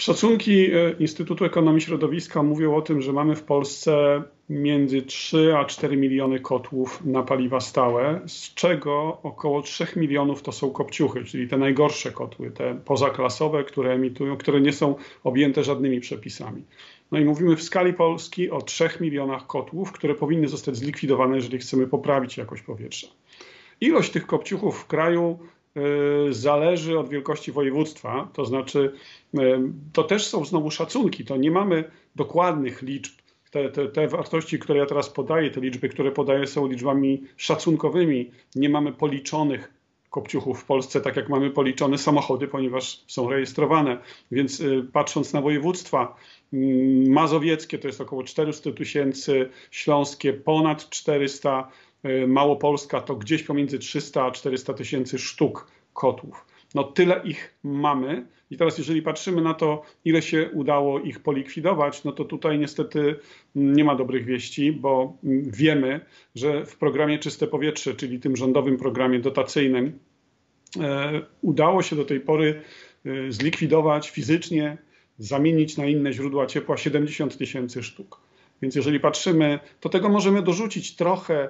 Szacunki e, Instytutu Ekonomii Środowiska mówią o tym, że mamy w Polsce między 3 a 4 miliony kotłów na paliwa stałe, z czego około 3 milionów to są kopciuchy, czyli te najgorsze kotły, te pozaklasowe, które emitują, które nie są objęte żadnymi przepisami. No i mówimy w skali Polski o 3 milionach kotłów, które powinny zostać zlikwidowane, jeżeli chcemy poprawić jakość powietrza. Ilość tych kopciuchów w kraju zależy od wielkości województwa, to znaczy y, to też są znowu szacunki, to nie mamy dokładnych liczb. Te, te, te, wartości, które ja teraz podaję, te liczby, które podaję, są liczbami szacunkowymi. Nie mamy policzonych kopciuchów w Polsce, tak jak mamy policzone samochody, ponieważ są rejestrowane. Więc y, patrząc na województwa, mm, mazowieckie to jest około 400 tysięcy, śląskie ponad 400, y, Małopolska to gdzieś pomiędzy 300 a 400 tysięcy sztuk kotłów. No tyle ich mamy. I teraz, jeżeli patrzymy na to, ile się udało ich polikwidować, no to tutaj niestety nie ma dobrych wieści, bo wiemy, że w programie Czyste Powietrze, czyli tym rządowym programie dotacyjnym, e, udało się do tej pory e, zlikwidować fizycznie, zamienić na inne źródła ciepła 70 tysięcy sztuk. Więc jeżeli patrzymy, to tego możemy dorzucić trochę e,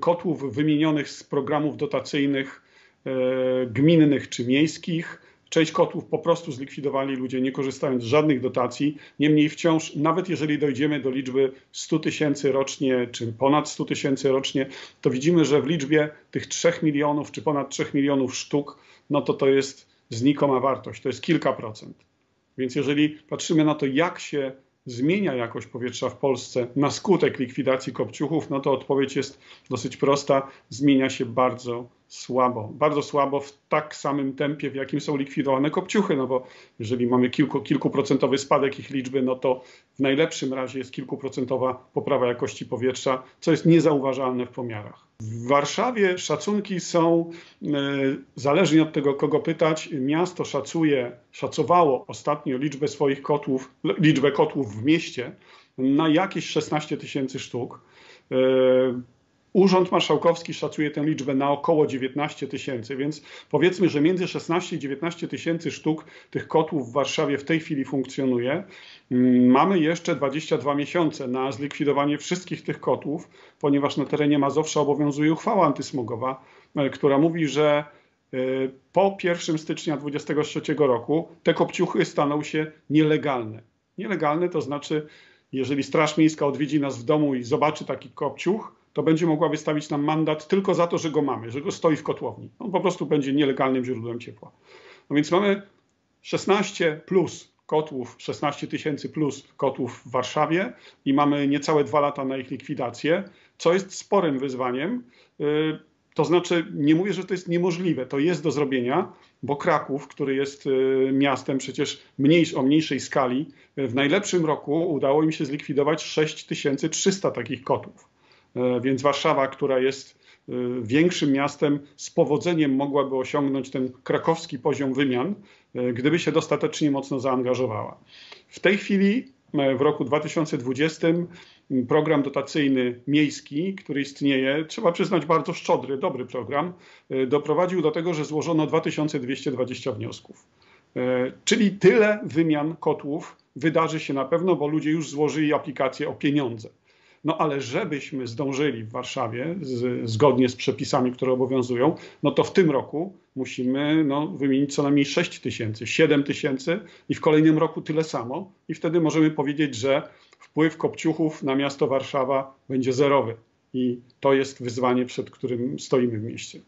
kotłów wymienionych z programów dotacyjnych E, gminnych czy miejskich. Część kotłów po prostu zlikwidowali ludzie, nie korzystając z żadnych dotacji. Niemniej wciąż, nawet jeżeli dojdziemy do liczby 100 tysięcy rocznie, czy ponad 100 tysięcy rocznie, to widzimy, że w liczbie tych 3 milionów, czy ponad 3 milionów sztuk, no to to jest znikoma wartość, to jest kilka procent. Więc jeżeli patrzymy na to, jak się zmienia jakość powietrza w Polsce na skutek likwidacji kopciuchów, no to odpowiedź jest dosyć prosta. Zmienia się bardzo słabo. Bardzo słabo w tak samym tempie, w jakim są likwidowane kopciuchy, no bo jeżeli mamy kilku, kilkuprocentowy spadek ich liczby, no to w najlepszym razie jest kilkuprocentowa poprawa jakości powietrza, co jest niezauważalne w pomiarach. W Warszawie szacunki są, e, zależnie od tego, kogo pytać, miasto szacuje, szacowało ostatnio liczbę swoich kotłów, liczbę kotłów w mieście na jakieś 16 tysięcy sztuk. Urząd Marszałkowski szacuje tę liczbę na około 19 tysięcy, więc powiedzmy, że między 16 i 19 tysięcy sztuk tych kotłów w Warszawie w tej chwili funkcjonuje. Mm, mamy jeszcze 22 miesiące na zlikwidowanie wszystkich tych kotłów, ponieważ na terenie Mazowsza obowiązuje uchwała antysmogowa, e, która mówi, że e, po 1 stycznia 2023 roku te kopciuchy staną się nielegalne. Nielegalne to znaczy, jeżeli Straż Miejska odwiedzi nas w domu i zobaczy taki kopciuch, to będzie mogła wystawić nam mandat tylko za to, że go mamy, że go stoi w kotłowni. On po prostu będzie nielegalnym źródłem ciepła. No więc mamy 16 plus kotłów, 16 tysięcy plus kotłów w Warszawie i mamy niecałe dwa lata na ich likwidację, co jest sporym wyzwaniem. Y, to znaczy, nie mówię, że to jest niemożliwe, to jest do zrobienia, bo Kraków, który jest y, miastem przecież mniejsz, o mniejszej skali, w najlepszym roku udało im się zlikwidować 6300 takich kotłów. E, więc Warszawa, która jest e, większym miastem, z powodzeniem mogłaby osiągnąć ten krakowski poziom wymian, e, gdyby się dostatecznie mocno zaangażowała. W tej chwili, w roku 2020, program dotacyjny miejski, który istnieje, trzeba przyznać bardzo szczodry, dobry program, doprowadził do tego, że złożono 2220 wniosków. Czyli tyle wymian kotłów wydarzy się na pewno, bo ludzie już złożyli aplikację o pieniądze. No ale żebyśmy zdążyli w Warszawie z, zgodnie z przepisami, które obowiązują, no to w tym roku musimy no, wymienić co najmniej 6 tysięcy, 7 tysięcy i w kolejnym roku tyle samo. I wtedy możemy powiedzieć, że wpływ kopciuchów na miasto Warszawa będzie zerowy. I to jest wyzwanie, przed którym stoimy w mieście.